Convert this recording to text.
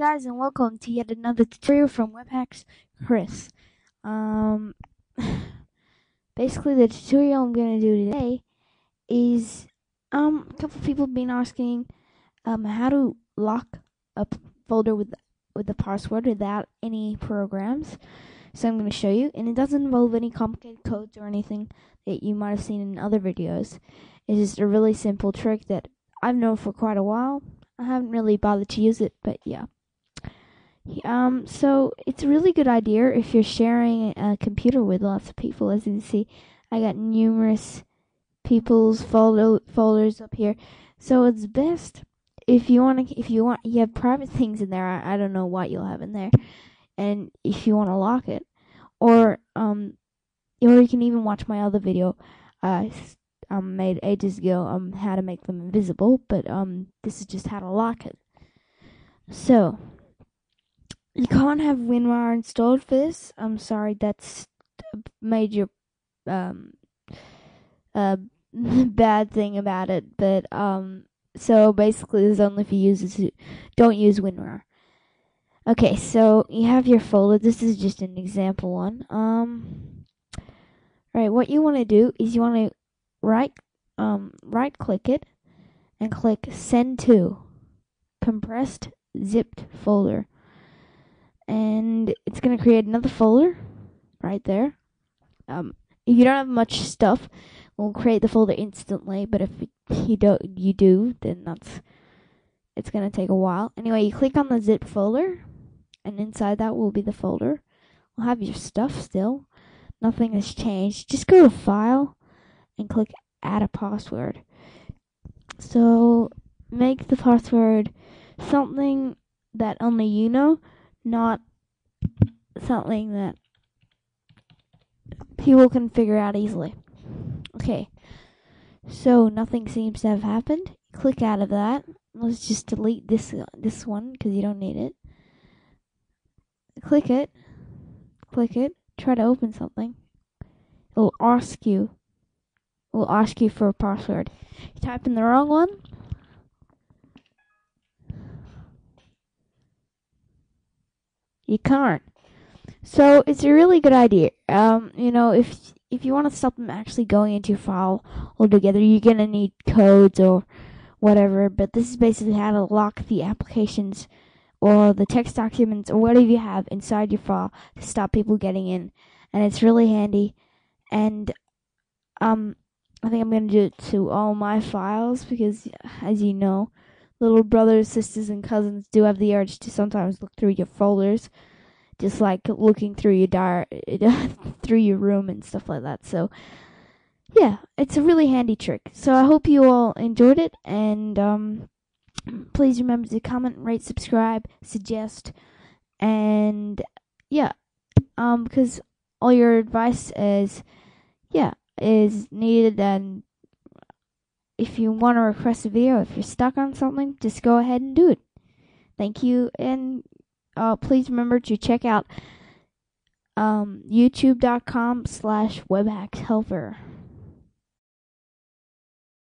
guys and welcome to yet another tutorial from WebHacks Chris. Um, basically the tutorial I'm going to do today is um a couple people have been asking um how to lock a folder with with the password without any programs. So I'm going to show you and it doesn't involve any complicated codes or anything that you might have seen in other videos. It's just a really simple trick that I've known for quite a while I haven't really bothered to use it, but yeah. Um, so it's a really good idea if you're sharing a computer with lots of people. As you can see, I got numerous people's folder folders up here. So it's best if you want to, if you want, you have private things in there. I, I don't know what you'll have in there, and if you want to lock it, or um, or you can even watch my other video. Uh, um made ages ago um how to make them invisible, but um this is just how to lock it. So you can't have WinRAR installed for this. I'm sorry, that's a major um bad thing about it, but um so basically this is only if you use don't use WinRAR. Okay, so you have your folder. This is just an example one. Um, right, what you want to do is you want to right um, right click it and click send to compressed zipped folder and it's going to create another folder right there. Um, if you don't have much stuff we'll create the folder instantly but if you don't you do then that's it's going to take a while. Anyway you click on the zip folder and inside that will be the folder. We'll have your stuff still. Nothing has changed. Just go to file and click add a password. So make the password something that only you know, not something that people can figure out easily. Okay. So nothing seems to have happened. Click out of that. Let's just delete this this one because you don't need it. Click it. Click it. Try to open something. It'll ask you It will ask you for a password. You type in the wrong one. You can't. So it's a really good idea. Um, you know, if if you want to stop them actually going into your file altogether, you're gonna need codes or whatever. But this is basically how to lock the applications or the text documents or whatever you have inside your file to stop people getting in. And it's really handy. And um, I think I'm going to do it to all my files because, as you know, little brothers, sisters, and cousins do have the urge to sometimes look through your folders, just like looking through your diary, through your room and stuff like that. So, yeah, it's a really handy trick. So I hope you all enjoyed it, and um, please remember to comment, rate, subscribe, suggest, and yeah, um, because all your advice is, yeah is needed and if you want to request a video, if you're stuck on something, just go ahead and do it. Thank you, and uh, please remember to check out um, youtube.com slash webhackshelper.